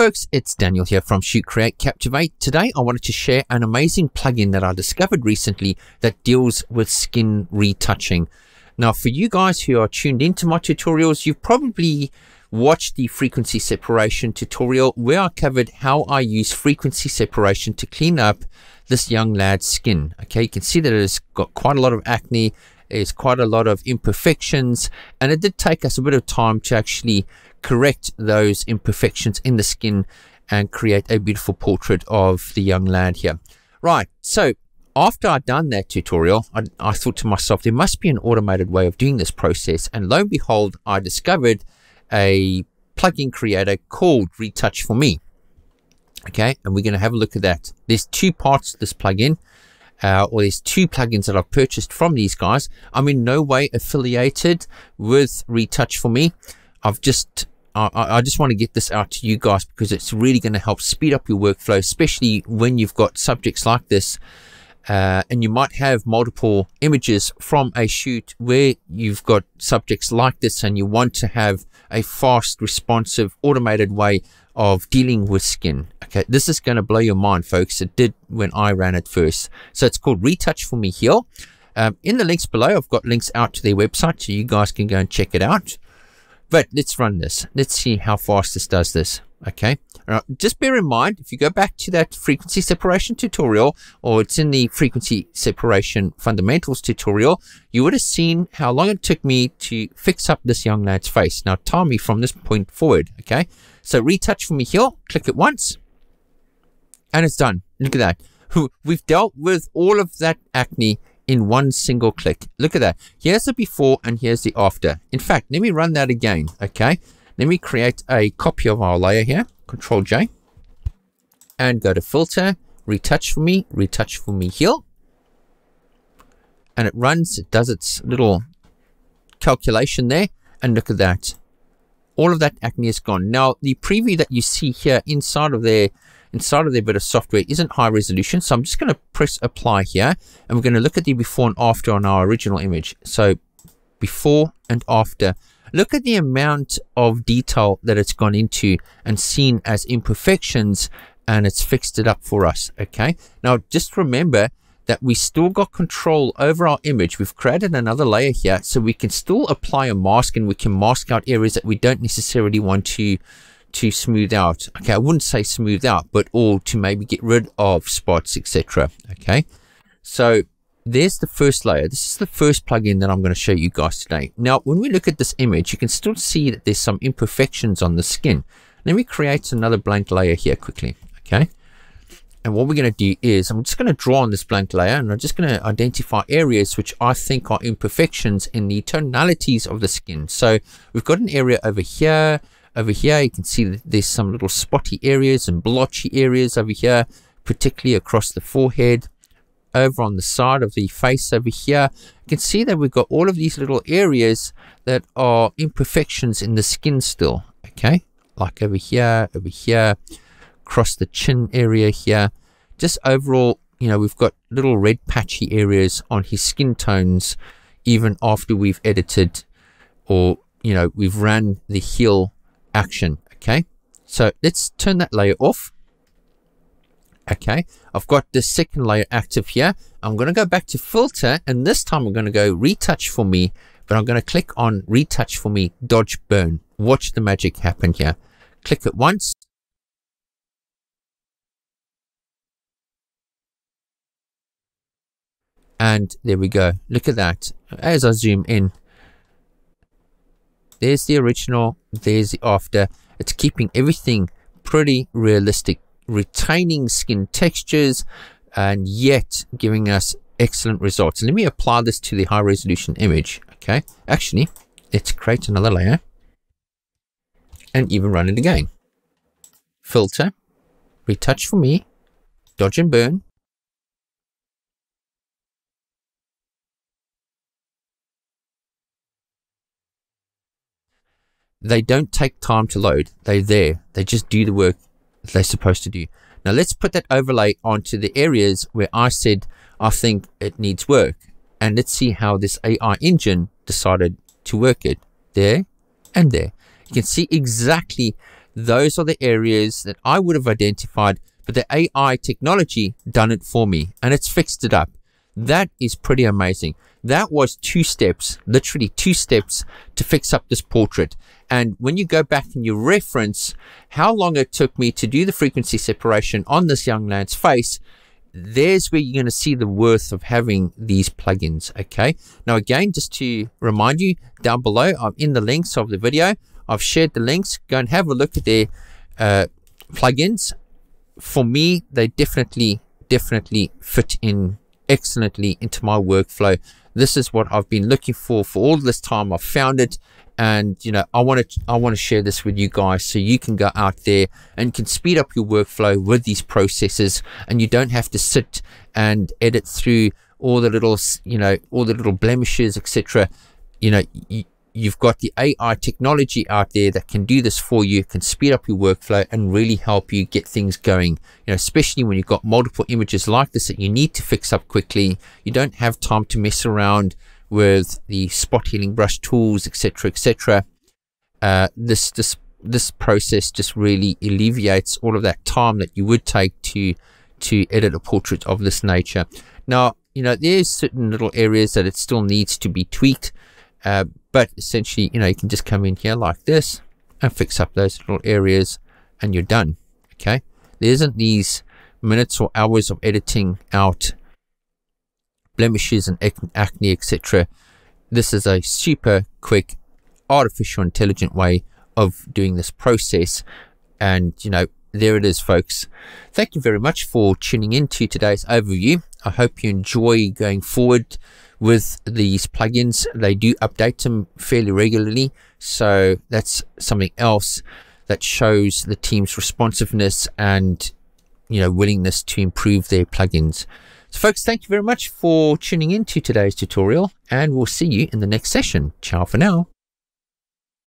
folks, it's Daniel here from Shoot Create Captivate. Today I wanted to share an amazing plugin that I discovered recently that deals with skin retouching. Now for you guys who are tuned into my tutorials, you've probably watched the frequency separation tutorial where I covered how I use frequency separation to clean up this young lad's skin. Okay, you can see that it's got quite a lot of acne, there's quite a lot of imperfections, and it did take us a bit of time to actually correct those imperfections in the skin and create a beautiful portrait of the young lad here. Right, so after I'd done that tutorial, I, I, thought to myself, there must be an automated way of doing this process. And lo and behold, I discovered a plugin creator called Retouch4me. Okay, and we're going to have a look at that. There's two parts to this plugin, uh, or there's two plugins that I've purchased from these guys. I'm in no way affiliated with Retouch4me. I've just I, I, just want to get this out to you guys because it's really going to help speed up your workflow, especially when you've got subjects like this. Uh, and you might have multiple images from a shoot where you've got subjects like this and you want to have a fast, responsive, automated way of dealing with skin. Okay, this is going to blow your mind, folks. It did when I ran it first. So it's called Retouch4me Heal. Um, in the links below, I've got links out to their website so you guys can go and check it out. But let's run this. Let's see how fast this does this. Okay. Right. Just bear in mind, if you go back to that frequency separation tutorial, or it's in the frequency separation fundamentals tutorial, you would have seen how long it took me to fix up this young lad's face. Now, tell me from this point forward. Okay. So Retouch4me Heal. Click it once. And it's done. Look at that. We've dealt with all of that acne in one single click. Look at that. Here's the before and here's the after. In fact, let me run that again. Okay. Let me create a copy of our layer here. Control J. And go to filter, Retouch4me, retouch for me heal. And it runs, it does its little calculation there. And look at that. All of that acne is gone. Now, the preview that you see here inside of there inside of their bit of software isn't high resolution. So I'm just going to press apply here and we're going to look at the before and after on our original image. So before and after. Look at the amount of detail that it's gone into and seen as imperfections and it's fixed it up for us. Okay. Now just remember that we still got control over our image. We've created another layer here so we can still apply a mask and we can mask out areas that we don't necessarily want to to smooth out. Okay, I wouldn't say smooth out, but all to maybe get rid of spots, etc. Okay, so there's the first layer. This is the first plugin that I'm going to show you guys today. Now, when we look at this image, you can still see that there's some imperfections on the skin. Let me create another blank layer here quickly. Okay. And what we're going to do is I'm just going to draw on this blank layer and I'm just going to identify areas which I think are imperfections in the tonalities of the skin. So we've got an area over here. Over here, you can see that there's some little spotty areas and blotchy areas over here, particularly across the forehead. Over on the side of the face over here, you can see that we've got all of these little areas that are imperfections in the skin still, okay? Like over here, over here, across the chin area here. Just overall, you know, we've got little red patchy areas on his skin tones even after we've edited or, you know, we've ran the heal action. Okay, so let's turn that layer off. Okay, I've got the second layer active here. I'm going to go back to filter and this time I'm going to go Retouch4me, but I'm going to click on Retouch4me, dodge burn. Watch the magic happen here. Click it once. And there we go. Look at that. As I zoom in, there's the original, there's the after. It's keeping everything pretty realistic, retaining skin textures, and yet giving us excellent results. Let me apply this to the high resolution image. Okay, actually, let's create another layer and even run it again. Filter, Retouch4me, dodge and burn, they don't take time to load. They're there. They just do the work they're supposed to do. Now let's put that overlay onto the areas where I said I think it needs work. And let's see how this AI engine decided to work it. There and there. You can see exactly those are the areas that I would have identified, but the AI technology done it for me and it's fixed it up. That is pretty amazing. That was two steps, literally two steps to fix up this portrait. And when you go back and you reference how long it took me to do the frequency separation on this young lad's face, there's where you're going to see the worth of having these plugins. Okay. Now, again, just to remind you down below, I'm in the links of the video. I've shared the links. Go and have a look at their uh, plugins. For me, they definitely, definitely fit in excellently into my workflow. This is what I've been looking for for all this time. I've found it and you know i want to i want to share this with you guys so you can go out there and can speed up your workflow with these processes and you don't have to sit and edit through all the little you know all the little blemishes etc you know you, you've got the ai technology out there that can do this for you can speed up your workflow and really help you get things going you know especially when you've got multiple images like this that you need to fix up quickly you don't have time to mess around with the spot healing brush tools, etc., etc. Uh, this this this process just really alleviates all of that time that you would take to to edit a portrait of this nature. Now, you know, there's certain little areas that it still needs to be tweaked, uh, but essentially, you know, you can just come in here like this and fix up those little areas and you're done. Okay. There isn't these minutes or hours of editing out blemishes and acne, etc. This is a super quick, artificial intelligent way of doing this process. And, you know, there it is, folks. Thank you very much for tuning in to today's overview. I hope you enjoy going forward with these plugins. They do update them fairly regularly. So that's something else that shows the team's responsiveness and, you know, willingness to improve their plugins. So folks, thank you very much for tuning in to today's tutorial and we'll see you in the next session. Ciao for now.